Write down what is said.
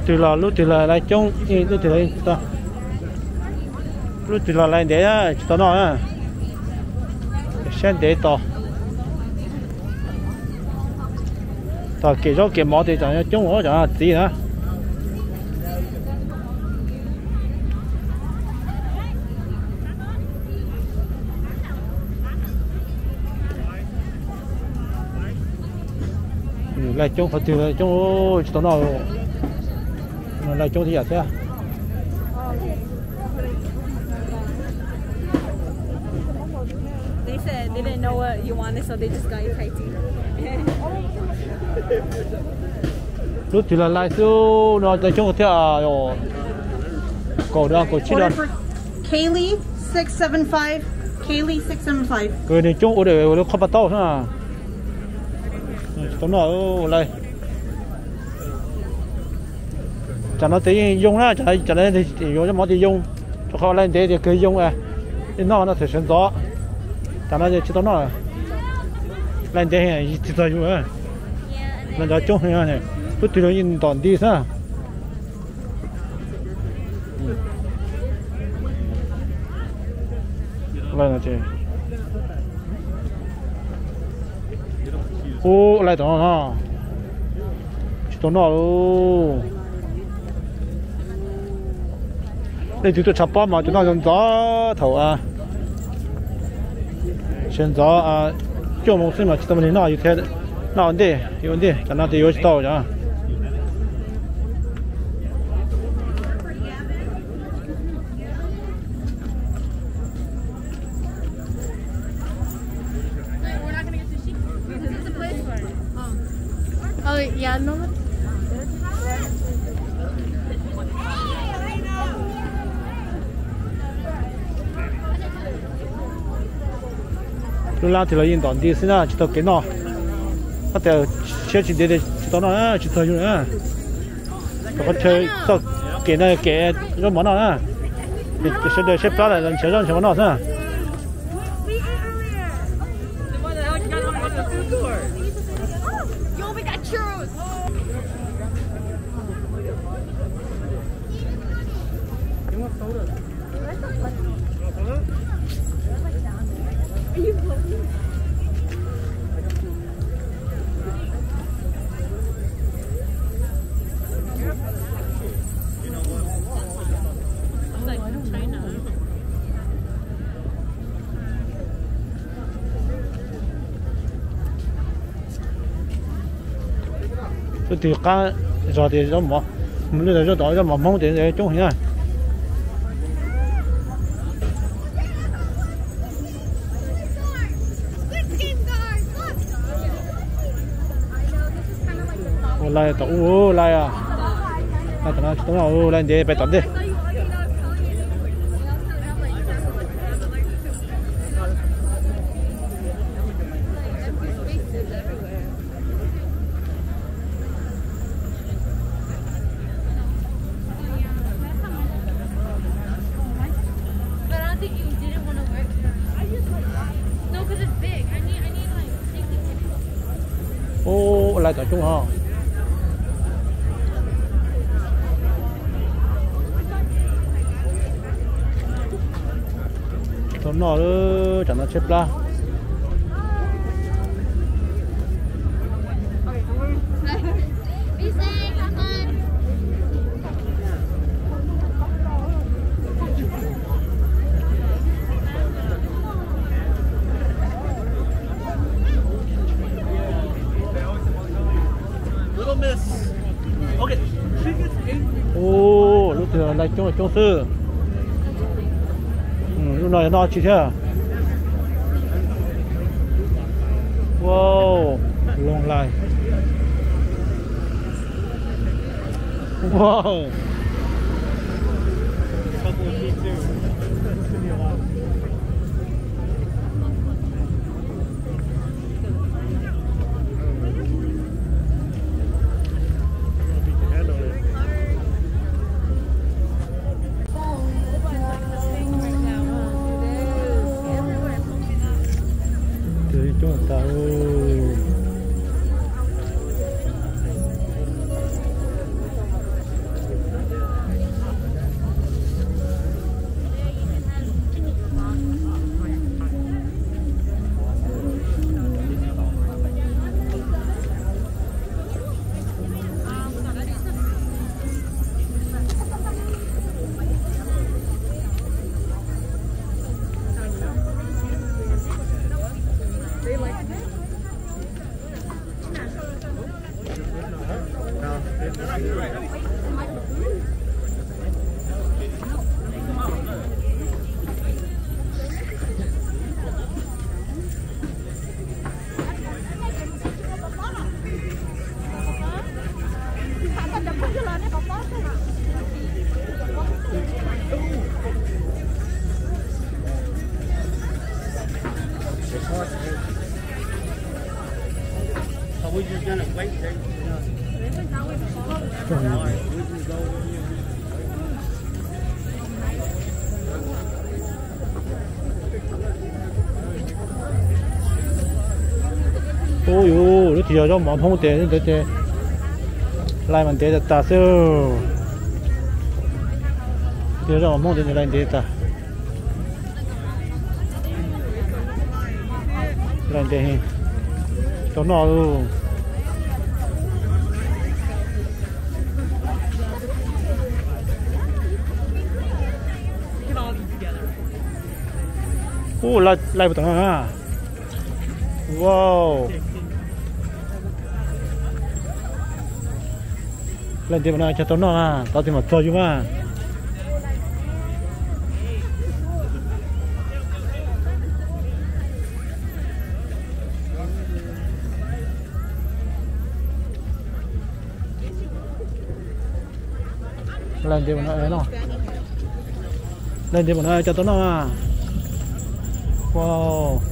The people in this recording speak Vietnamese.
lúc từ là lúc từ là lại chung. Lúc từ là ta lúc từ là lại để à, á ta nói à. á xem để to, ta kể cho kể mỏ thì chẳng chung ở chẳng gì nữa. Ừ, lại chung phải từ chung tao nói lại chung thì giả thế They said they didn't know what you wanted, so they just got you Thai tea. lúc thì là lại số nó lại chung thế à cổ đó cổ Order for Kaylee six seven five. Kaylee six seven five. cái này chung ở đây nó không bắt tao nữa tao nói lại cho nó tí dùng á chẳng cho nó thì thì cho món thì dùng cho họ lên để thì cứ dùng à. Cái nó nó thì sinh gió. Cho nó chỉ tao nó lên để chỉ tao dùng à lên đó chung như này. Lúc thì nó nhìn toàn đi sao? Ừ. Lên là chơi ô lại đó nó chỉ đó nó đây chúng chập bao mà chúng ta dùng gió thầu à. Chuyển gió à. Cho một sinh mà chúng ta mình nói như thế. Nào đi yếu đi cho nó thì yếu tàu chứ Yeah, no, lúc nào thì là yên đòn đi xin à chỉ tao cái nọ, có thể chơi chỉ để để chỉ tao nó chỉ tao dùng nữa có chơi tao à? cái này cái cái món nọ á để sẽ để xếp ra lại lần chơi ra chơi món nào sao Yo, we got churros. Cái thì cá rồi thì nó mỏ mình bây cho đói cho mỏ mông để để chung nhá ô lại tao lại à lại tao tao lại để phải đi ô là cả chung họ. Nó nó chẳng nó chết ra là chỗ chỗ chung chung sư. Ừ, lúc này nó chỉ thế à? wow. Long lại. Wow. 嗯 từ chúng ta So we just gonna wait there. ôi nó mà không tiền lại mình để ta sơ thì giờ mà không tiền lại để ta. Lại để cho nó luôn. Ô lại lại một tầng à wow. Lên thì mà cho tao nó à tao thì mà cho chứ mà lên thì mà nó ấy nó lên thì mà nó cho tao nó à wow